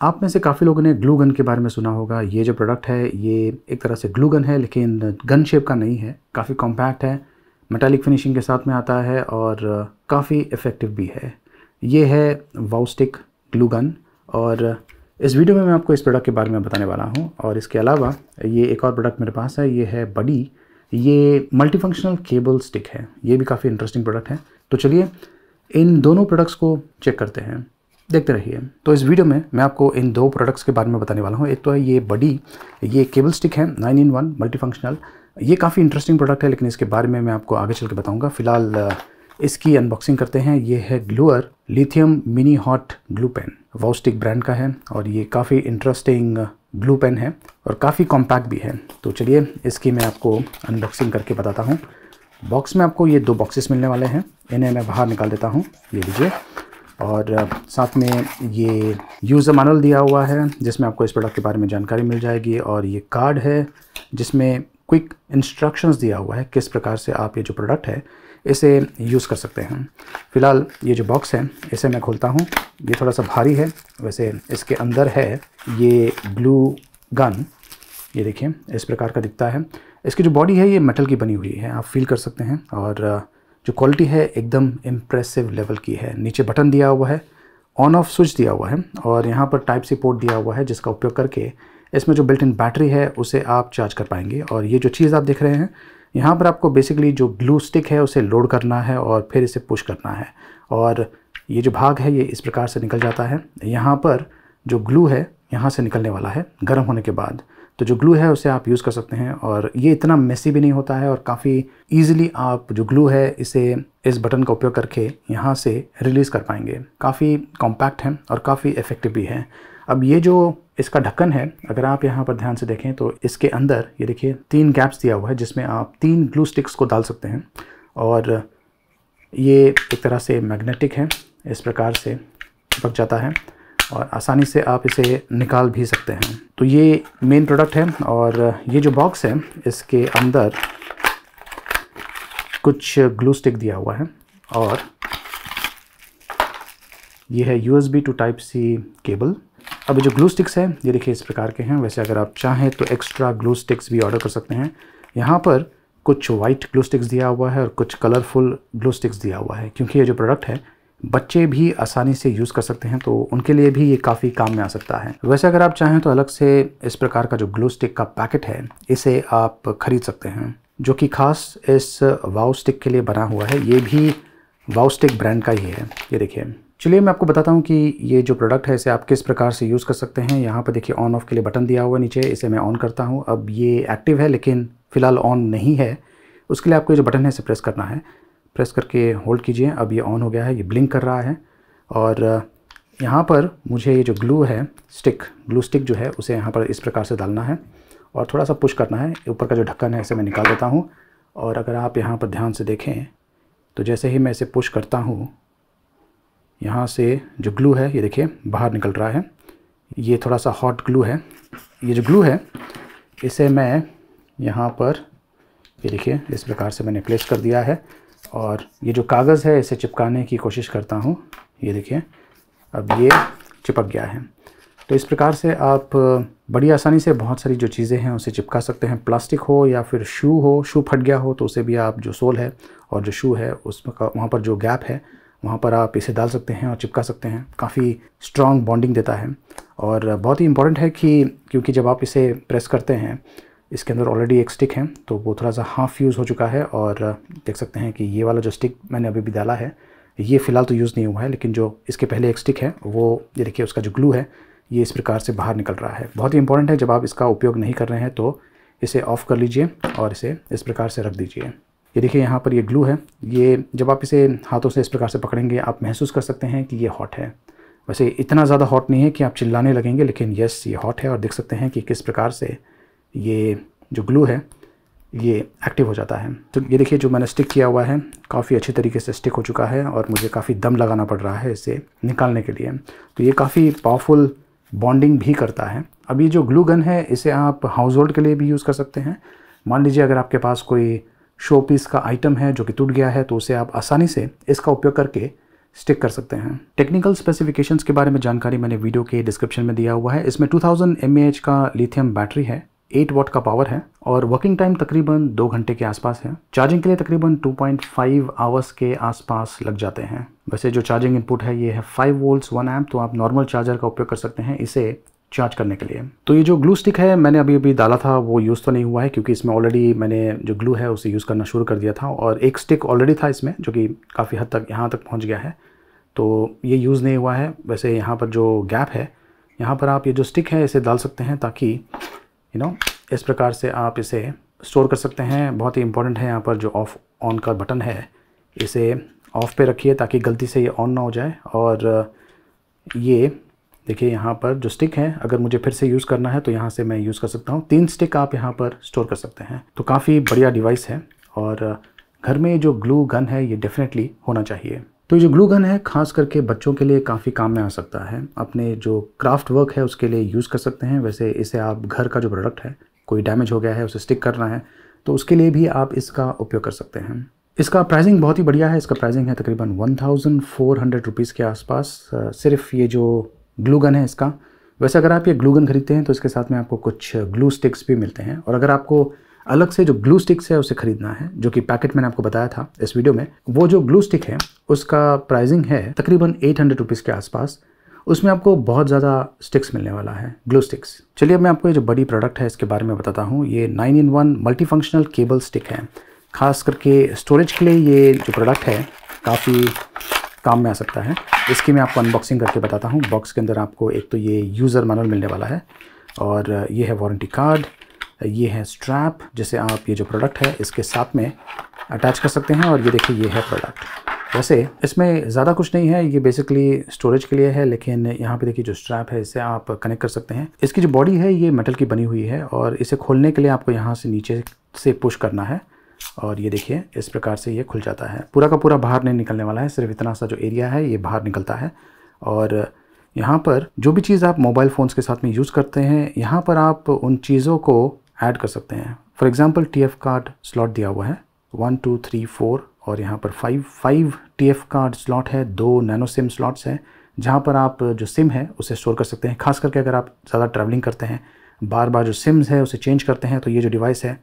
आप में से काफ़ी लोगों ने ग्लू गन के बारे में सुना होगा। ये जो प्रोडक्ट है, ये एक तरह से ग्लू गन है, लेकिन गन शेप का नहीं है। काफ़ी कॉम्पैक्ट है मेटालिक फिनिशिंग के साथ में आता है और काफ़ी इफ़ेक्टिव भी है। ये है वाउस्टिक ग्लू गन और इस वीडियो में मैं आपको इस प्रोडक्ट के बारे में बताने वाला हूँ और इसके अलावा ये एक और प्रोडक्ट मेरे पास है, ये है बडी ये मल्टीफंक्शनल केबल स्टिक है। ये भी काफ़ी इंटरेस्टिंग प्रोडक्ट है। तो चलिए, इन दोनों प्रोडक्ट्स को चेक करते हैं। देखते रहिए। तो इस वीडियो में मैं आपको इन दो प्रोडक्ट्स के बारे में बताने वाला हूँ। एक तो है ये बडी, ये केबल स्टिक है नाइन इन वन मल्टीफंक्शनल ये काफ़ी इंटरेस्टिंग प्रोडक्ट है, लेकिन इसके बारे में मैं आपको आगे चल के बताऊँगा। फ़िलहाल इसकी अनबॉक्सिंग करते हैं। ये है gluer lithium mini hot glue pen वाउस्टिक brand का है और ये काफ़ी इंटरेस्टिंग ग्लू पेन है और काफ़ी कॉम्पैक्ट भी है। तो चलिए, इसकी मैं आपको अनबॉक्सिंग करके बताता हूँ। बॉक्स में आपको ये दो बॉक्सेस मिलने वाले हैं। इन्हें मैं बाहर निकाल देता हूँ। ये लीजिए। और साथ में ये यूज़र मैनुअल दिया हुआ है, जिसमें आपको इस प्रोडक्ट के बारे में जानकारी मिल जाएगी और ये कार्ड है, जिसमें क्विक इंस्ट्रक्शंस दिया हुआ है किस प्रकार से आप ये जो प्रोडक्ट है, इसे यूज़ कर सकते हैं। फ़िलहाल ये जो बॉक्स है, इसे मैं खोलता हूँ। ये थोड़ा सा भारी है, वैसे इसके अंदर है ये ब्लू गन ये देखिए, इस प्रकार का दिखता है। इसकी जो बॉडी है, ये मेटल की बनी हुई है, आप फील कर सकते हैं। और जो क्वालिटी है एकदम इम्प्रेसिव लेवल की है। नीचे बटन दिया हुआ है ऑन ऑफ़ स्विच दिया हुआ है और यहाँ पर टाइप सी पोर्ट दिया हुआ है जिसका उपयोग करके इसमें जो बिल्ट इन बैटरी है उसे आप चार्ज कर पाएँगे। और ये जो चीज़ आप देख रहे हैं, यहाँ पर आपको बेसिकली जो ग्लू स्टिक है उसे लोड करना है और फिर इसे पुश करना है। और ये जो भाग है, ये इस प्रकार से निकल जाता है। यहाँ पर जो ग्लू है, यहाँ से निकलने वाला है, गर्म होने के बाद। तो जो ग्लू है उसे आप यूज़ कर सकते हैं और ये इतना मेसी भी नहीं होता है और काफ़ी ईजिली आप जो ग्लू है इसे इस बटन का उपयोग करके यहाँ से रिलीज़ कर पाएँगे। काफ़ी कॉम्पैक्ट है और काफ़ी इफ़ेक्टिव भी है। अब ये जो इसका ढक्कन है, अगर आप यहाँ पर ध्यान से देखें तो इसके अंदर, ये देखिए, तीन गैप्स दिया हुआ है जिसमें आप तीन ग्लू स्टिक्स को डाल सकते हैं और ये एक तरह से मैग्नेटिक है, इस प्रकार से चिपक जाता है। और आसानी से आप इसे निकाल भी सकते हैं। तो ये मेन प्रोडक्ट है और ये जो बॉक्स है, इसके अंदर कुछ ग्लू स्टिक दिया हुआ है और ये है USB to type C cable अब जो ग्लू स्टिक्स है, ये देखिए इस प्रकार के हैं। वैसे अगर आप चाहें तो एक्स्ट्रा ग्लू स्टिक्स भी ऑर्डर कर सकते हैं। यहाँ पर कुछ वाइट ग्लू स्टिक्स दिया हुआ है और कुछ कलरफुल ग्लू स्टिक्स दिया हुआ है, क्योंकि ये जो प्रोडक्ट है बच्चे भी आसानी से यूज़ कर सकते हैं तो उनके लिए भी ये काफ़ी काम में आ सकता है। वैसे अगर आप चाहें तो अलग से इस प्रकार का जो ग्लू स्टिक का पैकेट है, इसे आप खरीद सकते हैं, जो कि खास इस वाउ स्टिक के लिए बना हुआ है। ये भी वाउ स्टिक ब्रांड का ही है। ये देखिए, चलिए मैं आपको बताता हूँ कि ये जो प्रोडक्ट है, इसे आप किस प्रकार से यूज़ कर सकते हैं। यहाँ पर देखिए ऑन ऑफ़ के लिए बटन दिया हुआ है नीचे, इसे मैं ऑन करता हूँ। अब ये एक्टिव है, लेकिन फ़िलहाल ऑन नहीं है। उसके लिए आपको ये जो बटन है, इसे प्रेस करना है। प्रेस करके होल्ड कीजिए। अब ये ऑन हो गया है, ये ब्लिंक कर रहा है। और यहाँ पर मुझे ये जो ग्लू है, स्टिक, ग्लू स्टिक जो है, उसे यहाँ पर इस प्रकार से डालना है। और थोड़ा सा पुश करना है, ऊपर का जो ढक्कन है, इसे मैं निकाल देता हूँ। और अगर आप यहाँ पर ध्यान से देखें तो जैसे ही मैं इसे पुश करता हूँ, यहाँ से जो ग्लू है, ये देखिए, बाहर निकल रहा है। ये थोड़ा सा हॉट ग्लू है। ये जो ग्लू है, इसे मैं यहाँ पर, ये देखिए, इस प्रकार से मैंने प्लेस कर दिया है। और ये जो कागज़ है, इसे चिपकाने की कोशिश करता हूँ। ये देखिए, अब ये चिपक गया है। तो इस प्रकार से आप बड़ी आसानी से बहुत सारी जो चीज़ें हैं, उसे चिपका सकते हैं। प्लास्टिक हो या फिर शू हो, शू फट गया हो तो उसे भी आप, जो सोल है और जो शू है, उसमें वहाँ पर जो गैप है, वहाँ पर आप इसे डाल सकते हैं और चिपका सकते हैं। काफ़ी स्ट्रॉन्ग बॉन्डिंग देता है। और बहुत ही इंपॉर्टेंट है कि, क्योंकि जब आप इसे प्रेस करते हैं इसके अंदर ऑलरेडी एक स्टिक है तो वो थोड़ा सा हाफ़ यूज़ हो चुका है और देख सकते हैं कि ये वाला जो स्टिक मैंने अभी भी डाला है, ये फ़िलहाल तो यूज़ नहीं हुआ है, लेकिन जो इसके पहले एक स्टिक है, वो, ये देखिए उसका जो ग्लू है, ये इस प्रकार से बाहर निकल रहा है। बहुत ही इंपॉर्टेंट है, जब आप इसका उपयोग नहीं कर रहे हैं तो इसे ऑफ़ कर लीजिए और इसे इस प्रकार से रख दीजिए। ये देखिए यहाँ पर ये ग्लू है, ये जब आप इसे हाथों से इस प्रकार से पकड़ेंगे, आप महसूस कर सकते हैं कि ये हॉट है। वैसे इतना ज़्यादा हॉट नहीं है कि आप चिल्लाने लगेंगे, लेकिन यस ये हॉट है और देख सकते हैं कि किस प्रकार से ये जो ग्लू है, ये एक्टिव हो जाता है। तो ये देखिए, जो मैंने स्टिक किया हुआ है, काफ़ी अच्छे तरीके से स्टिक हो चुका है और मुझे काफ़ी दम लगाना पड़ रहा है इसे निकालने के लिए। तो ये काफ़ी पावरफुल बॉन्डिंग भी करता है। अब ये जो ग्लू गन है, इसे आप हाउस होल्ड के लिए भी यूज़ कर सकते हैं। मान लीजिए, अगर आपके पास कोई शो पीस का आइटम है जो कि टूट गया है तो उसे आप आसानी से इसका उपयोग करके स्टिक कर सकते हैं। टेक्निकल स्पेसिफिकेशंस के बारे में जानकारी मैंने वीडियो के डिस्क्रिप्शन में दिया हुआ है। इसमें 2000 mAh का लिथियम बैटरी है। 8 वॉट का पावर है और वर्किंग टाइम तकरीबन दो घंटे के आसपास है। चार्जिंग के लिए तकरीबन 2.5 आवर्स के आसपास लग जाते हैं। वैसे जो चार्जिंग इनपुट है, ये है 5 वोल्ट्स 1 एम्प तो आप नॉर्मल चार्जर का उपयोग कर सकते हैं इसे चार्ज करने के लिए। तो ये जो ग्लू स्टिक है, मैंने अभी अभी डाला था, वो यूज़ तो नहीं हुआ है, क्योंकि इसमें ऑलरेडी मैंने जो ग्लू है, उसे यूज़ करना शुरू कर दिया था और एक स्टिक ऑलरेडी था इसमें, जो कि काफ़ी हद तक यहाँ तक पहुँच गया है। तो ये यूज़ नहीं हुआ है। वैसे यहाँ पर जो गैप है, यहाँ पर आप ये जो स्टिक है, इसे डाल सकते हैं ताकि यू नो इस प्रकार से आप इसे स्टोर कर सकते हैं। बहुत ही इंपॉर्टेंट है यहाँ पर जो ऑफ़ ऑन का बटन है। इसे ऑफ़ पे रखिए ताकि गलती से ये ऑन ना हो जाए। और ये देखिए यहाँ पर जो स्टिक है, अगर मुझे फिर से यूज़ करना है तो यहाँ से मैं यूज़ कर सकता हूँ। तीन स्टिक आप यहाँ पर स्टोर कर सकते हैं। तो काफ़ी बढ़िया डिवाइस है। और घर में जो ग्लू गन है ये डेफिनेटली होना चाहिए। तो जो ग्लू गन है, खास करके बच्चों के लिए काफ़ी काम में आ सकता है। अपने जो क्राफ्ट वर्क है, उसके लिए यूज़ कर सकते हैं। वैसे इसे आप घर का जो प्रोडक्ट है, कोई डैमेज हो गया है, उसे स्टिक करना है तो उसके लिए भी आप इसका उपयोग कर सकते हैं। इसका प्राइसिंग बहुत ही बढ़िया है। इसका प्राइसिंग है तकरीबन one thousand four hundred rupees के आसपास। सिर्फ़ ये जो ग्लू गन है इसका। वैसे अगर आप ये ग्लू गन खरीदते हैं तो इसके साथ में आपको कुछ ग्लू स्टिक्स भी मिलते हैं। और अगर आपको अलग से जो ग्लू स्टिक्स है उसे खरीदना है, जो कि पैकेट मैंने आपको बताया था इस वीडियो में। वो जो ग्लू स्टिक है, उसका प्राइसिंग है तकरीबन एट हंड्रेड रुपीज़ के आसपास। उसमें आपको बहुत ज़्यादा स्टिक्स मिलने वाला है ग्लू स्टिक्स चलिए अब मैं आपको ये जो बड़ी प्रोडक्ट है, इसके बारे में बताता हूँ। ये nine in one multi functional cable stick है। खास करके स्टोरेज के लिए ये जो प्रोडक्ट है, काफ़ी काम में आ सकता है। इसकी मैं आपको अनबॉक्सिंग करके बताता हूँ। बॉक्स के अंदर आपको एक तो ये यूज़र मैनुअल मिलने वाला है और ये है वारंटी कार्ड ये है स्ट्रैप जिसे आप, ये जो प्रोडक्ट है, इसके साथ में अटैच कर सकते हैं और ये देखिए, ये है प्रोडक्ट वैसे, इसमें ज़्यादा कुछ नहीं है, ये बेसिकली स्टोरेज के लिए है, लेकिन यहाँ पे देखिए जो स्ट्रैप है, इसे आप कनेक्ट कर सकते हैं. इसकी जो बॉडी है, ये मेटल की बनी हुई है और इसे खोलने के लिए आपको यहाँ से नीचे से पुश करना है और ये देखिए, इस प्रकार से ये खुल जाता है. पूरा का पूरा बाहर नहीं निकलने वाला है, सिर्फ़ इतना सा जो एरिया है, ये बाहर निकलता है. और यहाँ पर जो भी चीज़ आप मोबाइल फ़ोन्स के साथ में यूज़ करते हैं, यहाँ पर आप उन चीज़ों को ऐड कर सकते हैं। For example T F card slot दिया हुआ है। वन टू थ्री फोर और यहाँ पर five five T F card slot है। दो नैनो सिम स्लॉट्स हैं। जहाँ पर आप जो सिम है, उसे स्टोर कर सकते हैं। खास करके अगर आप ज़्यादा ट्रैवलिंग करते हैं बार बार जो सिम्स है, उसे चेंज करते हैं तो ये जो डिवाइस है,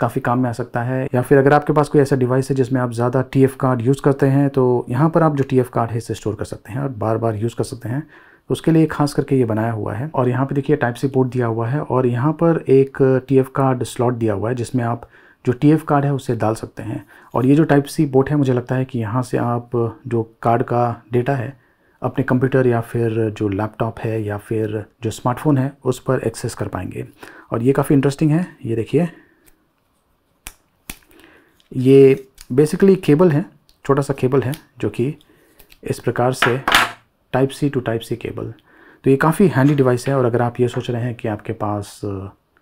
काफ़ी काम में आ सकता है। या फिर अगर आपके पास कोई ऐसा डिवाइस है, जिसमें आप ज़्यादा टीएफ कार्ड यूज़ करते हैं तो यहाँ पर आप जो टीएफ कार्ड है, इसे स्टोर कर सकते हैं और बार बार यूज़ कर सकते हैं। उसके लिए खास करके ये बनाया हुआ है। और यहाँ पे देखिए टाइप सी पोर्ट दिया हुआ है और यहाँ पर एक टीएफ कार्ड स्लॉट दिया हुआ है जिसमें आप जो टीएफ कार्ड है उसे डाल सकते हैं। और ये जो टाइप सी पोर्ट है मुझे लगता है कि यहाँ से आप जो कार्ड का डेटा है अपने कंप्यूटर या फिर जो लैपटॉप है या फिर जो स्मार्टफ़ोन है उस पर एक्सेस कर पाएँगे। और ये काफ़ी इंटरेस्टिंग है। ये देखिए। ये बेसिकली केबल है, छोटा सा केबल है जो कि इस प्रकार से type C to type C cable तो ये काफ़ी हैंडी डिवाइस है और अगर आप ये सोच रहे हैं कि आपके पास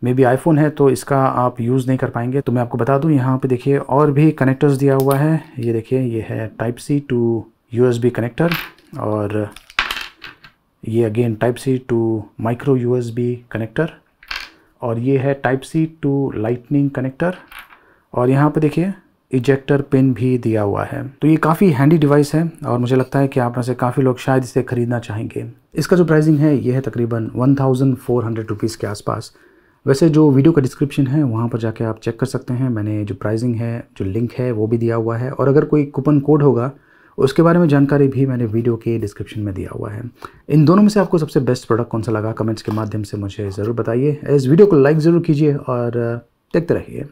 मे बी आईफोन है तो इसका आप यूज़ नहीं कर पाएँगे। तो मैं आपको बता दूँ, यहाँ पे देखिए और भी कनेक्टर्स दिया हुआ है। ये देखिए, ये है type C to U connector और ये again type C to micro U connector और ये है type C to lightning connector और यहाँ पे देखिए इजेक्टर पिन भी दिया हुआ है। तो ये काफ़ी हैंडी डिवाइस है और मुझे लगता है कि आप में से काफ़ी लोग शायद इसे ख़रीदना चाहेंगे। इसका जो प्राइसिंग है, ये है तकरीबन one thousand four hundred rupees के आसपास। वैसे जो वीडियो का डिस्क्रिप्शन है, वहाँ पर जाके आप चेक कर सकते हैं। मैंने जो प्राइसिंग है, जो लिंक है, वो भी दिया हुआ है। और अगर कोई कूपन कोड होगा, उसके बारे में जानकारी भी मैंने वीडियो के डिस्क्रिप्शन में दिया हुआ है। इन दोनों में से आपको सबसे बेस्ट प्रोडक्ट कौन सा लगा कमेंट्स के माध्यम से मुझे ज़रूर बताइए। इस वीडियो को लाइक ज़रूर कीजिए और, देखते रहिए।